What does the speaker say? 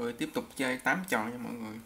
người tiếp tục chơi 8 trò nha mọi người.